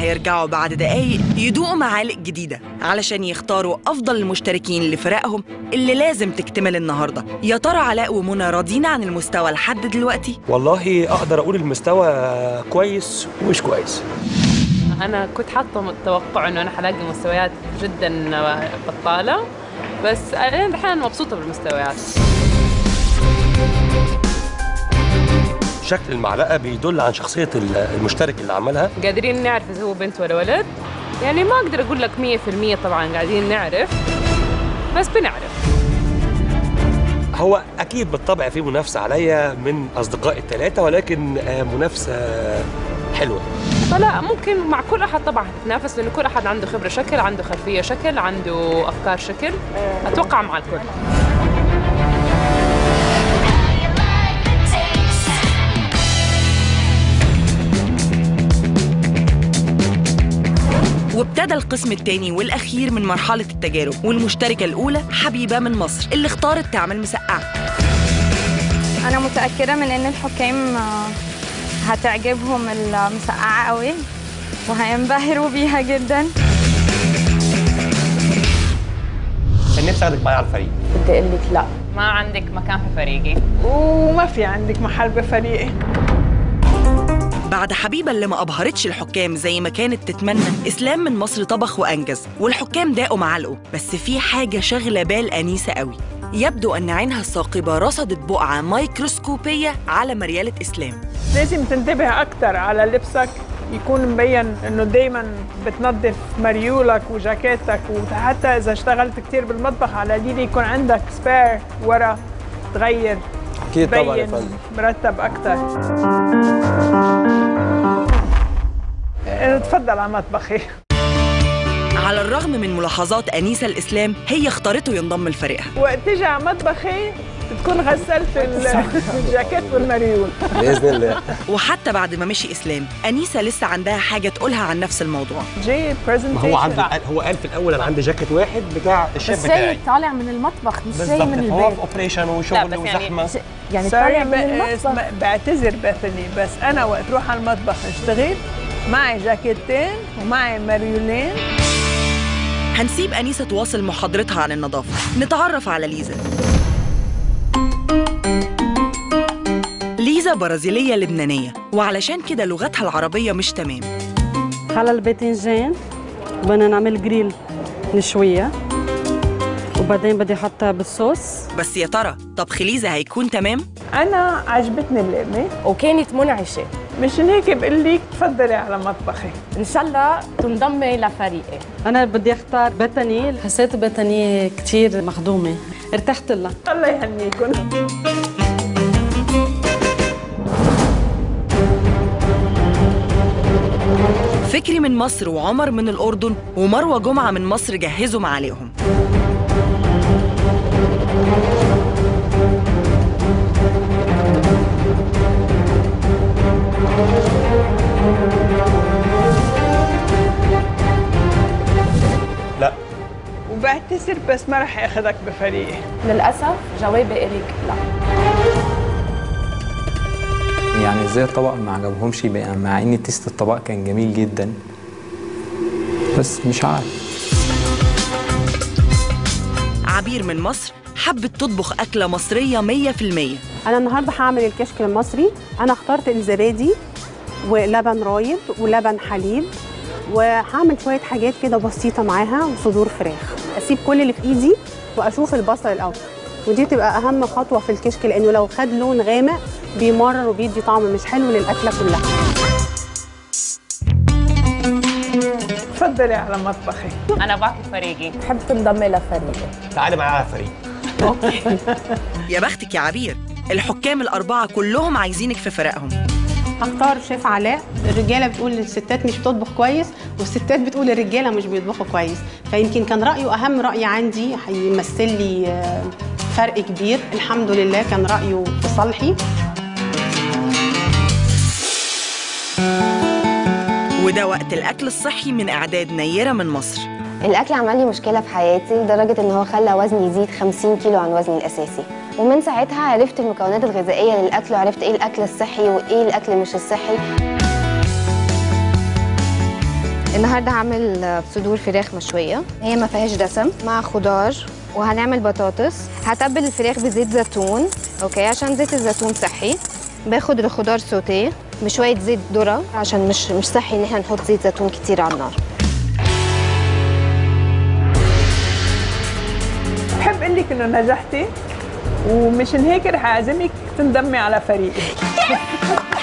هيرجعوا بعد دقايق يدوقوا معالق جديدة علشان يختاروا أفضل المشتركين لفرقهم اللي لازم تكتمل النهاردة. يا ترى علاء ومنى راضيين عن المستوى لحد دلوقتي؟ والله أقدر أقول المستوى كويس ومش كويس. أنا كنت حاطة توقع إنه أنا حلاقي مستويات جدا بطالة بس أنا الحين مبسوطة بالمستويات. شكل المعلقة بيدل عن شخصية المشترك اللي عملها. قادرين نعرف إذا هو بنت ولا ولد. يعني ما أقدر أقول لك 100% طبعا قاعدين نعرف بس بنعرف. هو أكيد بالطبع في منافسة عليا من أصدقائي الثلاثه ولكن آه، منافسة حلوة. فلا ممكن مع كل أحد طبعا تتنافس لأنه كل أحد عنده خبرة شكل عنده خلفية شكل عنده أفكار شكل. أتوقع مع الكل. وابتدى القسم الثاني والأخير من مرحلة التجارب والمشتركة الأولى حبيبة من مصر اللي اختارت تعمل مسقعة. أنا متأكدة من إن الحكام آه، هتعجبهم المسقعة قوي وهينبهروا بيها جدا. كان نفسي أخدك معايا على الفريق. بدي أقول لك لا. ما عندك مكان في فريقي. وما في عندك محل بفريقي. بعد حبيبة اللي ما أبهرتش الحكام زي ما كانت تتمنى. إسلام من مصر طبخ وأنجز والحكام داقوا معالقه بس في حاجة شغلة بال أنيسة قوي. يبدو أن عينها الثاقبة رصدت بقعة ميكروسكوبية على مريالة إسلام. لازم تنتبه أكتر على لبسك. يكون مبين إنه دايما بتنظف مريولك وجاكيتك. وحتى إذا اشتغلت كتير بالمطبخ على قليل يكون عندك سبير ورا تغير. أكيد طبعا يا فندم. مرتب أكتر آه، تفضل على مطبخي على الرغم من ملاحظات أنيسة الإسلام هي اختارته ينضم لفريقها وقت تيجي على مطبخي تكون غسلت ال- الجاكيت والمريول بإذن الله. وحتى بعد ما مشي إسلام أنيسة لسه عندها حاجة تقولها عن نفس الموضوع. جاي ما presentation هو عنده هو قال في الأول أنا عندي جاكيت واحد بتاع الشيف بس جاي بتاعي. طالع من المطبخ مش جاي من بالظبط هو البيت. في اوبريشن وشغل بس يعني وزحمة. يعني طالع من المطبخ. بعتذر بثني بس أنا وقت روح على المطبخ أشتغل معي جاكيتين ومعي مريولين هنسيب أنيسة تواصل محاضرتها عن النظافة. نتعرف على ليزا. ليزا برازيلية لبنانية وعلشان كده لغتها العربية مش تمام. على الباذنجان بدنا نعمل جريل نشويها وبعدين بدي أحطها بالصوص. بس يا ترى طبخ ليزا هيكون تمام؟ أنا عجبتني اللقمة. وكانت منعشة. مشان هيك بقول لك تفضلي على مطبخي إن شاء الله تنضمي لفريقي. أنا بدي أختار بتني حسيت بتني كثير مخدومة. ارتحت لها. الله يهنيكم فكري من مصر وعمر من الأردن ومروة جمعة من مصر جهزوا معالقهم لا. وبعتذر بس ما رح اخذك بفريقي للأسف جوابي الك لا. يعني إزاي الطبق ما عجبهمش بقى مع إن تيست الطبق كان جميل جدا. بس مش عارف. عبير من مصر حبت تطبخ أكلة مصرية 100% أنا النهارده هعمل الكشك المصري. أنا اخترت الزبادي ولبن رايب ولبن حليب وهعمل شوية حاجات كده بسيطة معاها وصدور فراخ. أسيب كل اللي في إيدي وأشوف البصل الأول. ودي تبقى أهم خطوة في الكشك لأنه لو خد لون غامق بيمرر وبيدي طعم مش حلو للأكلة كلها. تفضلي على مطبخي. أنا باقي فريقي. بحب تنضمي لفريقي تعالي معايا على الفريق. يا بختك يا عبير الحكام الأربعة كلهم عايزينك في فرقهم. هختار شيف علاء. الرجالة بتقول الستات مش بتطبخ كويس والستات بتقول الرجالة مش بيطبخوا كويس. فيمكن كان رأيه أهم رأي عندي هيمثل لي آه، فرق كبير. الحمد لله كان رأيه في صالحي. وده وقت الأكل الصحي من إعداد نيرة من مصر. الأكل عمل لي مشكلة في حياتي لدرجة إن هو خلى وزني يزيد 50 كيلو عن وزني الأساسي. ومن ساعتها عرفت المكونات الغذائية للأكل وعرفت إيه الأكل الصحي وإيه الأكل مش الصحي. النهارده هعمل صدور فراخ مشوية. هي ما فيهاش دسم مع خضار وهنعمل بطاطس. هتبل الفراخ بزيت زيتون أوكي عشان زيت الزيتون صحي. باخد الخضار سوتيه بشوية زيت ذرة عشان مش مش صحي إن إحنا نحط زيت زيتون كتير على النار. بحب أقول لك إنه نجحتي ومشان هيك رح أعزمك تنضمي على فريقي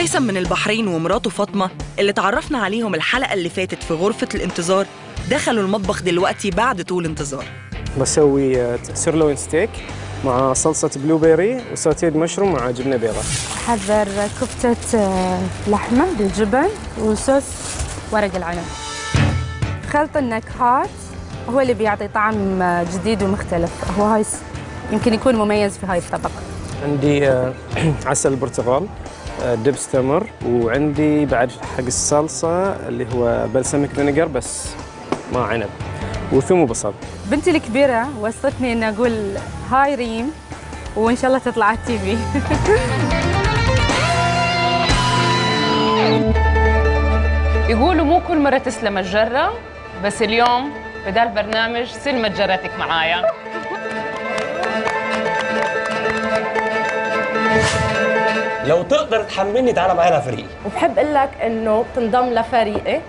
هيثم من البحرين ومراته فاطمة اللي تعرفنا عليهم الحلقة اللي فاتت في غرفة الانتظار دخلوا المطبخ دلوقتي بعد طول انتظار. بسوي آه، sirloin steak مع صلصة blueberry و sautéed mushroom مع جبنة بيضاء حضر كفتة آه، لحمة بالجبن وصوص ورق العنب. خلط النكهات هو اللي بيعطي طعم آه، جديد ومختلف. هو هاي يمكن يكون مميز في هاي الطبق عندي آه، عسل برتقال. آه، دبس تمر وعندي بعد حق الصلصة اللي هو بلسمك فينيجر بس مع عنب. وثوم وبصل بنتي الكبيرة وصتني إني أقول هاي ريم وإن شاء الله تطلع على التي في. يقولوا مو كل مرة تسلم الجرة بس اليوم بدال برنامج سلمت جرتك معايا. لو تقدر تحملني تعالى معانا فريق. وبحب أقول لك إنه تنضم لفريقي.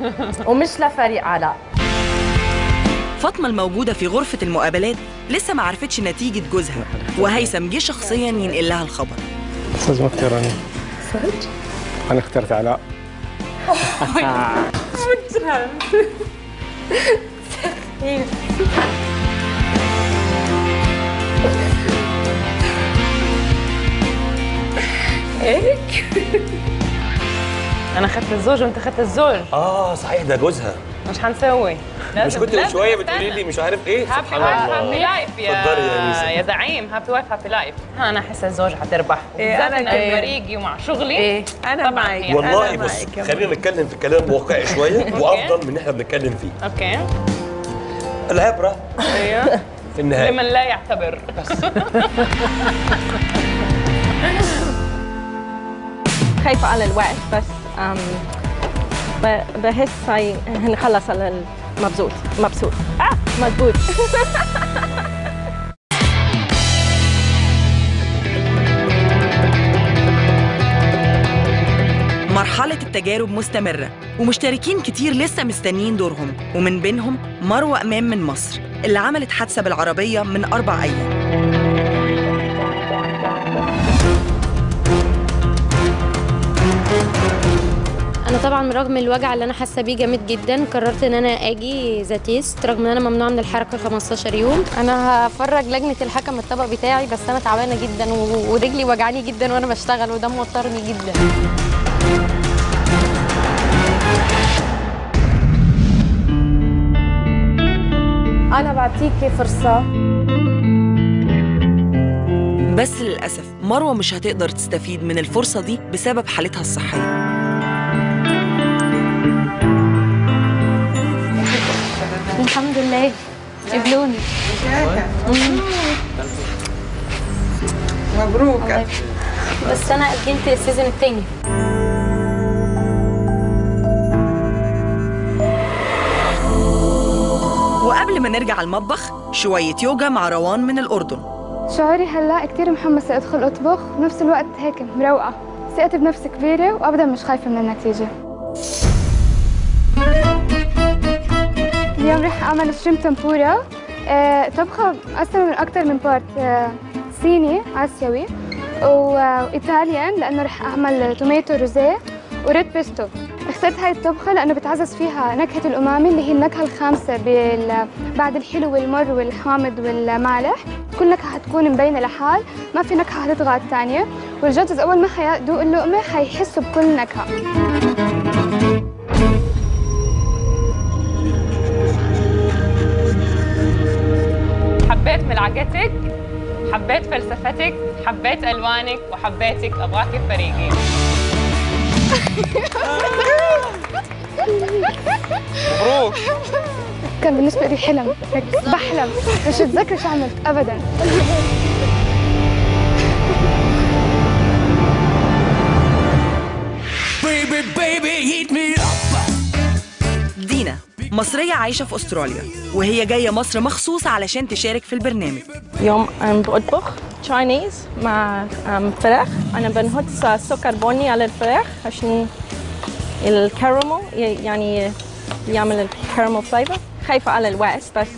ومش لفريق علاء. فاطمة الموجودة في غرفة المقابلات لسه ما عرفتش نتيجة جوزها وهيثم جه شخصيا ينقل لها الخبر. أستاذ ما اختارني أنا اخترت علاء. هيك أنا أخذت الزوج وأنت أخذت الزوج. آه صحيح ده جوزها. مش حنسوي مش كنت من شوية بتقولي لي مش عارف إيه؟ happy husband happy life يا اتفضلي يا زعيم. Happy wife happy life أنا أحس الزوج حتربح إيه، إنه كمان. فريقي ومع شغلي. إيه، أنا طبعاً معك. هي- والله أنا بص. خلينا نتكلم في كلام واقعي شوية وأفضل من إن إحنا بنتكلم فيه. Okay. العبرة أيوه. في النهاية. لمن لا يعتبر. خايفة على الوقت بس بحس هنخلص على المبسوط. مبسوط. آه مضبوط. مرحلة التجارب مستمرة ومشتركين كتير لسه مستنيين دورهم ومن بينهم مروة أمام من مصر اللي عملت حادثة بالعربية من أربع أيام. أنا طبعا رغم الوجع اللي أنا حاسة بيه جامد جدا قررت إن أنا آجي The Taste رغم إن أنا ممنوعه من الحركة 15 يوم. أنا هفرج لجنة الحكم الطبق بتاعي بس أنا تعبانة جدا ورجلي وجعاني جدا وأنا بشتغل وده موترني جدا. أنا بعطيكي فرصة. بس للأسف مروة مش هتقدر تستفيد من الفرصة دي بسبب حالتها الصحية. الحمد لله. جبلوني مبروك. بس أنا اجلت السيزون التاني. وقبل ما نرجع المطبخ شوية يوجا مع روان من الأردن. شعوري هلا كثير محمسة أدخل أطبخ وبنفس الوقت هيك مروقة. ثقتي بنفسي كبيرة وأبدا مش خايفة من النتيجة. رح أعمل shrimp tempura آه، طبخة مقسمة من أكثر من part آه، صيني آسيوي و Italian لأنه رح أعمل tomato rosé و red pesto اخترت هاي الطبخة لأنه بتعزز فيها نكهة الأمامي اللي هي النكهة الخامسة بال... بعد الحلو والمر والحامض والمالح. كل نكهة حتكون مبينة لحال ما في نكهة حتطغى على الثانية وال judges أول ما حيدوق اللقمة حيحسوا بكل نكهة. حبيت ملعقتك حبيت فلسفتك حبيت ألوانك وحبيتك أبغاك فريقي مبروك. كان بالنسبة لي حلم بحلم. مش اتذكر شو عملت أبدا. مصرية عايشة في أستراليا وهي جاية مصر مخصوص علشان تشارك في البرنامج. يوم أنا بطبخ Chinese مع فراخ. أنا بنحط سكر بني على الفراخ عشان الكراميل يعني يعمل ال caramel flavor خايفة على الوقت بس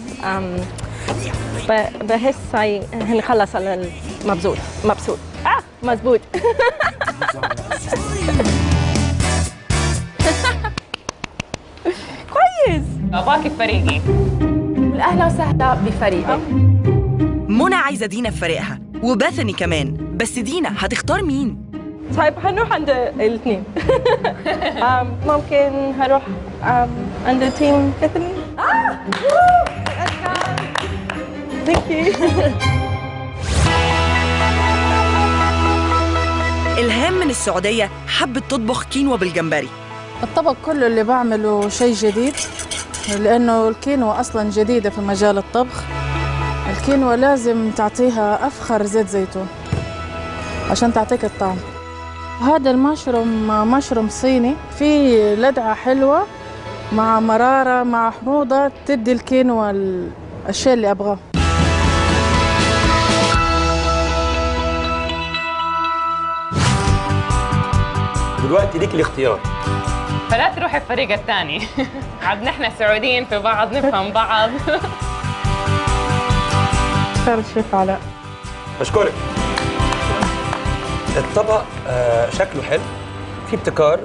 بحس هاي هنخلص على المبسوط مبسوط آه مزبوط. كويس باقي فريقي أهلا وسهلا بفريقي. منى عايزة دينا في فريقها وباثني كمان. بس دينا هتختار مين؟ طيب هنروح عند الاثنين ممكن هروح عند team بيثني thank you إلهام من السعودية حبت تطبخ كينوا بالجمبري. الطبق كله اللي بعمله شيء جديد. لأنه الكينوا أصلا جديدة في مجال الطبخ. الكينوا لازم تعطيها أفخر زيت زيتون عشان تعطيك الطعم. هذا المشروم مشروم صيني فيه لدعة حلوة مع مرارة مع حموضة تدي الكينوا ال- الشيء اللي أبغاه. دلوقتي ليك الاختيار. فلا تروح الفريق الثاني. عاد نحن سعوديين في بعض نفهم بعض. اختار الشيف علاء. بشكرك الطبق آه شكله حلو. في ابتكار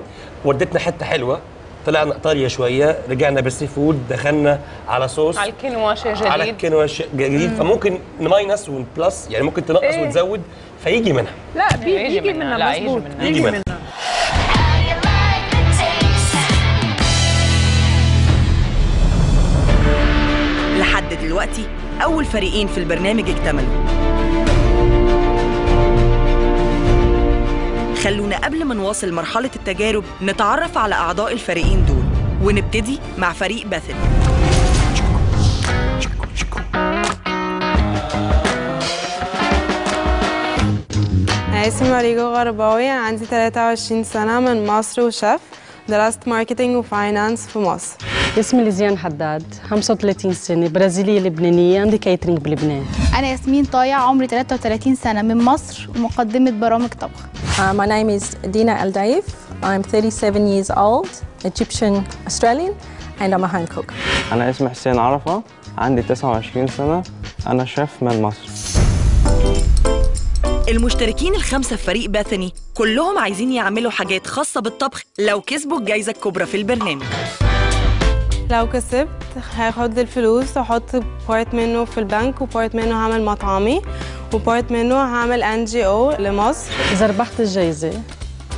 ودتنا حتة حلوة. طلعنا إيطاليا شوية رجعنا بال seafood دخلنا على صوص. على الكينوا شيء جديد. على الكينوا شيء جديد. مم. فممكن ن minus ون plus يعني ممكن تنقص إيه. وتزود فيجي منها. لا بي- يجي يجي منها، منها، يجي مظبوط. منها. يجي منها. دلوقتي أول فريقين في البرنامج اكتملوا. خلونا قبل ما نواصل مرحلة التجارب نتعرف على أعضاء الفريقين دول ونبتدي مع فريق باثل اسمي ماريجو غرباوي. عندي 23 سنة من مصر وشيف درست marketing و finance في مصر. اسمي ليزيان حداد 35 سنة برازيلية لبنانية عندي catering بلبنان أنا ياسمين طايع عمري 33 سنة من مصر ومقدمة برامج طبخ Uh, my name is Dina El Daif. I'm 37 years old, Egyptian Australian, and I'm a home cook. أنا اسمي حسين عرفة عندي 29 سنة أنا شيف من مصر المشتركين الخمسة في فريق باثني كلهم عايزين يعملوا حاجات خاصة بالطبخ لو كسبوا الجايزة الكبرى في البرنامج لو كسبت هاخد الفلوس وأحط part منه في البنك و part منه هعمل مطعمي و part منه هعمل NGO لمصر. إذا ربحت الجايزة.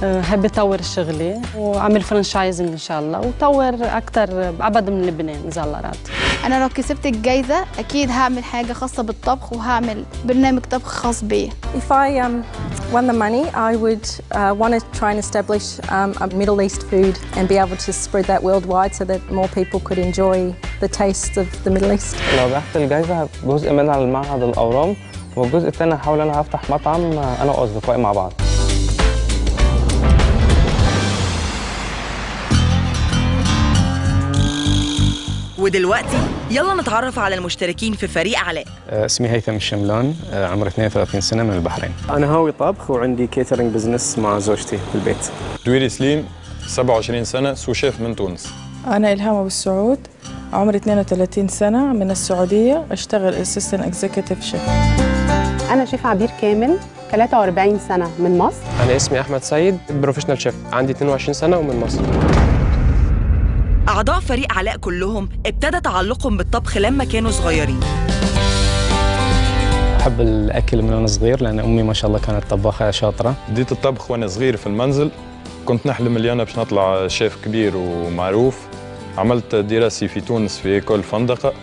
أه، حابة أطور شغلي وأعمل franchising إن شاء الله وطور أكثر أبعد من لبنان إذا الله راد. أنا لو كسبت الجايزة أكيد هعمل حاجة خاصة بالطبخ وهعمل برنامج طبخ خاص بيا If I um, won the money, I would uh, want to try and establish um, a Middle East food and be able to spread that worldwide so that more people could enjoy the taste of the Middle East. لو ربحت الجايزة جزء منها لمعهد الأورام والجزء التاني هحاول أنا هفتح مطعم أنا وأصدقائي مع بعض. ودلوقتي. يلا نتعرف على المشتركين في فريق علاء. اسمي هيثم الشملان آه، عمري 32 سنة من البحرين. أنا هاوي طبخ وعندي catering business مع زوجتي في البيت. دويري سليم 27 سنة sous chef من تونس. أنا إلهام أبو السعود عمري 32 سنة من السعودية أشتغل assistant executive chef أنا شيف عبير كامل 43 سنة من مصر. أنا اسمي أحمد سيد professional chef عندي 22 سنة ومن مصر. أعضاء فريق علاء كلهم ابتدى تعلقهم بالطبخ لما كانوا صغيرين. أحب الأكل من وأنا صغير لأن أمي ما شاء الله كانت طباخة شاطرة. بديت الطبخ وأنا صغير في المنزل. كنت نحلم اللي أنا باش نطلع شيف كبير ومعروف. عملت دراسي في تونس في école فندقة.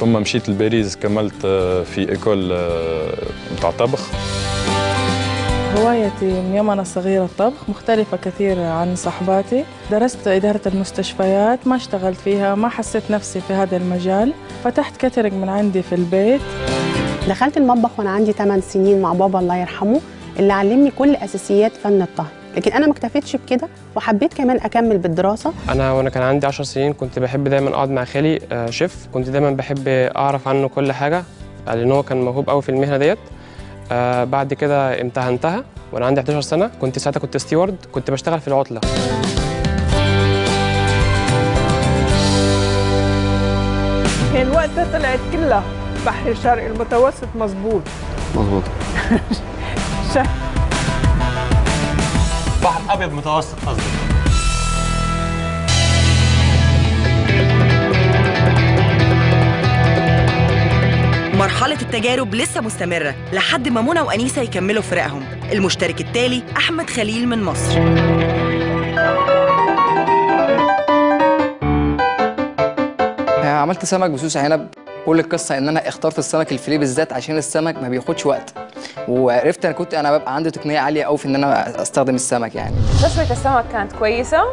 ثم مشيت لباريس كملت في école آه، متاع طبخ. هوايتي من يوم أنا صغيرة الطبخ مختلفة كثير عن صحباتي. درست إدارة المستشفيات ما اشتغلت فيها ما حسيت نفسي في هذا المجال. فتحت catering من عندي في البيت. دخلت المطبخ وأنا عندي 8 سنين مع بابا الله يرحمه اللي علمني كل أساسيات فن الطهي. لكن أنا ما اكتفيتش بكده وحبيت كمان أكمل بالدراسة. أنا وأنا كان عندي 10 سنين كنت بحب دايما أقعد مع خالي آه، شيف. كنت دايما بحب أعرف عنه كل حاجة لأن هو كان موهوب قوي في المهنة ديت. آه، بعد كده امتهنتها وأنا عندي 11 سنة. كنت ساعتها كنت ستيوارد كنت بشتغل في العطلة. كان وقتها طلعت كلها. بحر الشرق المتوسط مزبوط مظبوط. شه- بحر أبيض متوسط قصدي التجارب لسه مستمرة لحد ما منى وأنيسة يكملوا فرقهم. المشترك التالي أحمد خليل من مصر. عملت سمك بسوس عنب. كل القصة إن أنا اخترت السمك الفيليه بالذات عشان السمك ما بياخدش وقت. وعرفت أنا كنت أنا ببقى عندي تقنية عالية قوي في إن أنا أستخدم السمك يعني. تسوية السمك كانت كويسة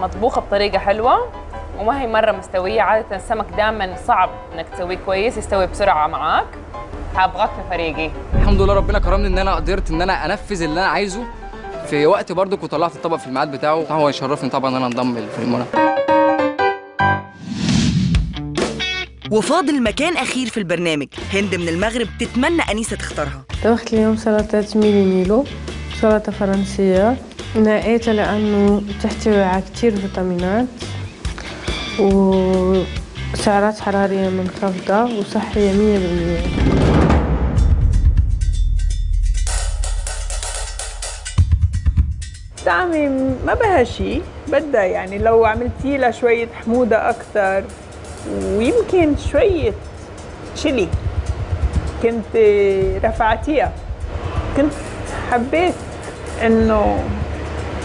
مطبوخة بطريقة حلوة. وما هي مرة مستوية. عادة السمك دائما صعب إنك تسويه كويس يستوي بسرعة معاك. هبغاك في فريقي. الحمد لله ربنا كرمني إن أنا قدرت إن أنا أنفذ اللي أنا عايزه. في وقت برضك وطلعت الطبق في الميعاد بتاعه. هو يشرفني طبعا إن أنا انضم في المنى وفاضل مكان أخير في البرنامج. هند من المغرب تتمنى أنيسة تختارها طبخت اليوم سلطة ميلي ميلو سلطة فرنسية. نقيتها لأنه تحتوي على كتير فيتامينات. وسعرات حرارية منخفضة وصحية مية بالمية. طعمي ما بها شيء بدها يعني لو عملتي لها شوية حموضة أكثر ويمكن شوية شيلي كنت رفعتيها. كنت حبيت إنه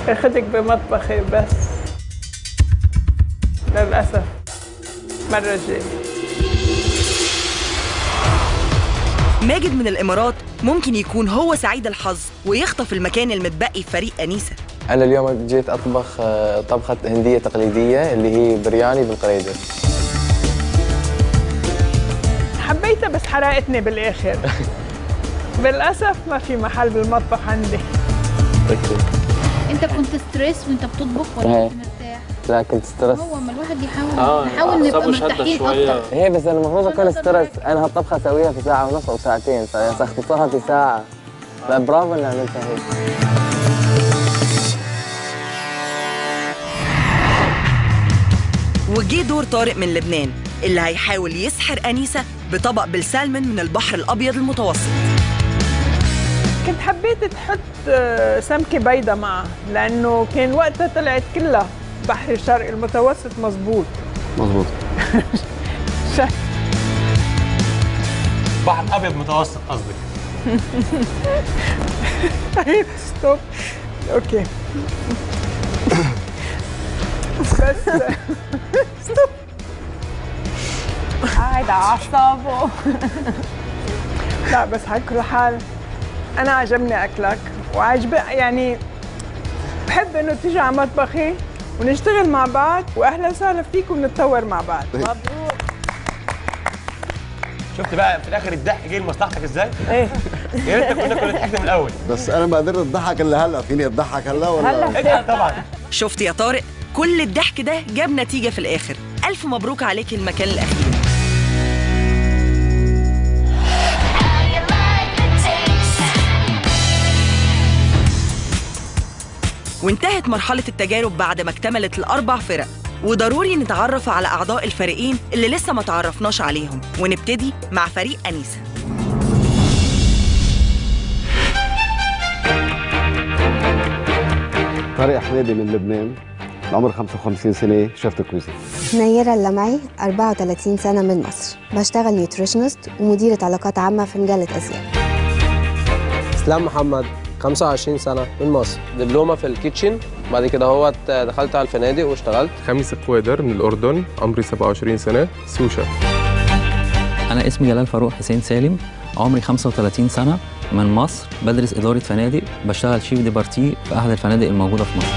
أخدك بمطبخي بس. للأسف مرة الجاية ماجد من الإمارات ممكن يكون هو سعيد الحظ ويخطف المكان المتبقي في فريق أنيسة. أنا اليوم جيت أطبخ آه، طبخة هندية تقليدية اللي هي برياني بالقريدس حبيتها بس حرقتني بالآخر. بالأسف ما في محل بالمطبخ عندي. أنت كنت stress وأنت بتطبخ ولا. كنت مرتاح؟ لا كنت stress هو ما الواحد يحاول آه، نحاول نبقى مرتاحين أكتر. إيه بس أنا المفروض أكون ستريس أنا هالطبخه أسويها في ساعة ونص أو ساعتين. فاختصرها في ساعة. لا برافو إني عملتها هيك. وجه دور طارق من لبنان اللي هيحاول يسحر أنيسة بطبق بالسلمون من البحر الأبيض المتوسط. كنت حبيت تحط آه، سمكة بيضة معها لأنه كان وقتها طلعت كلها. بحر الشرق المتوسط مزبوط مظبوط. بحر أبيض متوسط قصدك. stop. okay. بس. stop. قاعد على أعصابه. لا بس على كل حال أنا عجبني أكلك وعجب يعني بحب إنه تيجي على مطبخي. ونشتغل مع بعض واهلا وسهلا فيك ونتطور مع بعض. مبروك. شفت بقى في الآخر الضحك جه لمصلحتك إزاي؟ إيه. يا ريتك كنا كنا ضحكنا من الأول. بس أنا ما قدرت اضحك الا هلا فيني اضحك هلا ولا؟ اضحك طبعا. شفت يا طارق؟ كل الضحك ده جاب نتيجة في الآخر. ألف مبروك عليك المكان الأخير. وانتهت مرحلة التجارب بعد ما اكتملت الأربع فرق. وضروري نتعرف على أعضاء الفريقين اللي لسه ما تعرفناش عليهم. ونبتدي مع فريق أنيسة. طارق حميدي من لبنان. العمر 55 سنة chef cuisinier نيرة اللمعي 34 سنة من مصر. بشتغل nutritionist ومديرة علاقات عامة في مجلة أزياء. أسلام محمد. 25 سنة من مصر. دبلومة في ال kitchen بعد كده هو دخلت على الفنادق واشتغلت. خميس القويدر من الأردن عمري 27 سنة sous chef. أنا اسمي جلال فاروق حسين سالم عمري 35 سنة من مصر بدرس إدارة فنادق بشتغل chef de partie في أحد الفنادق الموجودة في مصر.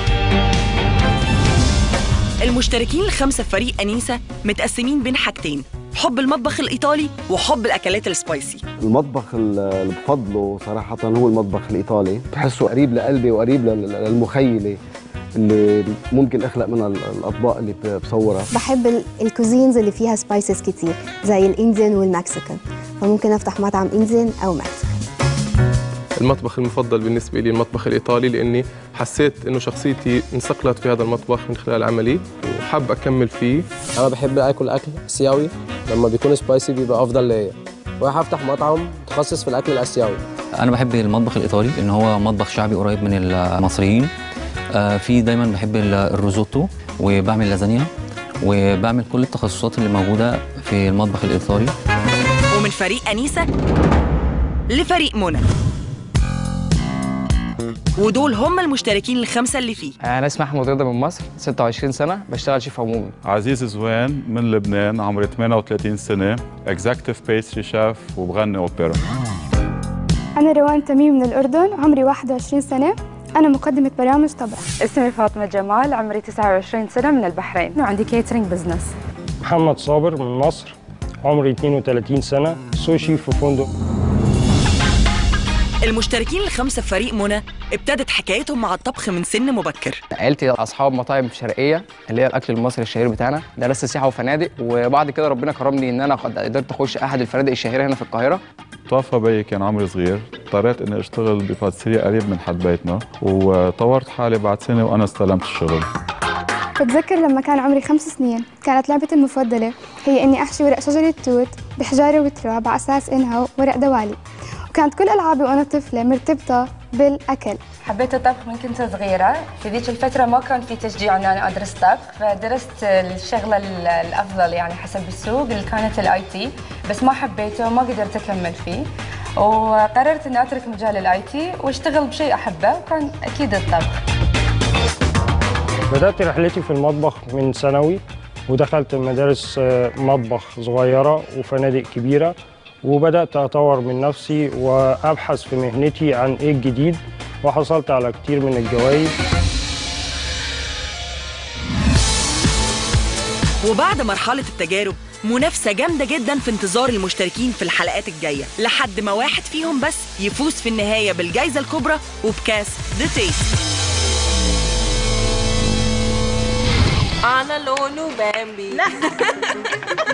المشتركين الخمسة في فريق أنيسة متقسمين بين حاجتين حب المطبخ الإيطالي وحب الأكلات ال spicy. المطبخ اللي بفضله صراحة هو المطبخ الإيطالي. بحسه قريب لقلبي وقريب لل- للمخيلة اللي ممكن أخلق منها ال- الأطباق اللي بصورها بحب ال- ال cuisines اللي فيها spices كتير زي ال Indian وال Mexican. فممكن أفتح مطعم Indian أو Mexican. المطبخ المفضل بالنسبة لي المطبخ الإيطالي لأني حسيت إنه شخصيتي انصقلت في هذا المطبخ من خلال عملي وحاب أكمل فيه. أنا بحب أكل أكل آسيوي لما بيكون سبايسي بيبقى أفضل ليا. وراح أفتح مطعم متخصص في الأكل الآسيوي. أنا بحب المطبخ الإيطالي إن هو مطبخ شعبي قريب من المصريين. آه، في دايما بحب ال- الروزوتو وبعمل لازانيا وبعمل كل التخصصات اللي موجودة في المطبخ الإيطالي. ومن فريق أنيسة لفريق منى ودول هم المشتركين الخمسة اللي فيه. أنا اسمي أحمد رضا من مصر 26 سنة بشتغل شيف عمومي عزيز زوين من لبنان عمري 38 سنة executive pastry chef وبغني اوبرا أنا روان تميم من الأردن عمري 21 سنة أنا مقدمة برامج طبخ. اسمي فاطمة جمال عمري 29 سنة من البحرين. وعندي catering business محمد صابر من مصر عمري 32 سنة سوشي في فندق. المشتركين الخمسة في فريق منى ابتدت حكايتهم مع الطبخ من سن مبكر. عيلتي أصحاب مطاعم شرقية اللي هي الأكل المصري الشهير بتاعنا. درست سياحة وفنادق. وبعد كده ربنا كرمني إن أنا قد- قدرت أخش أحد الفنادق الشهيرة هنا في القاهرة. توفى بيي كان عمري صغير. اضطريت إني أشتغل بباتسيريا قريب من حد بيتنا. وطورت حالي بعد سنة وأنا استلمت الشغل. بتذكر لما كان عمري خمس سنين؟ كانت لعبتي المفضلة. هي إني أحشي ورق شجرة توت بحجارة وتراب على أساس إنها ورق دوالي. وكانت كل ألعابي وأنا طفلة مرتبطة بالأكل. حبيت الطبخ من كنت صغيرة. في ذيك الفترة ما كان في تشجيع أن أنا أدرس طبخ فدرست الشغلة ال- الأفضل يعني حسب السوق اللي كانت ال IT بس ما حبيته وما قدرت أكمل فيه. وقررت أني أترك مجال ال IT وأشتغل بشيء أحبه وكان أكيد الطبخ. بدأت رحلتي في المطبخ من ثانوي ودخلت مدارس آه، مطبخ صغيرة وفنادق كبيرة. وبدأت أطور من نفسي وأبحث في مهنتي عن إيه الجديد وحصلت على كتير من الجوائز. وبعد مرحلة التجارب منافسة جامدة جدا في انتظار المشتركين في الحلقات الجاية لحد ما واحد فيهم بس يفوز في النهاية بالجائزة الكبرى وبكاس ذا تيست أنا لونه بامبي. لا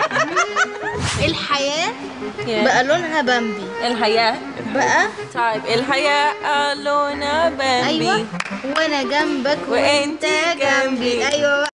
الحياة بقى لونها بامبي. الحياة. بقى؟ طيب الحياة لونها بامبي. أيوة. وأنا جنبك وأنت جنبي. أيوة.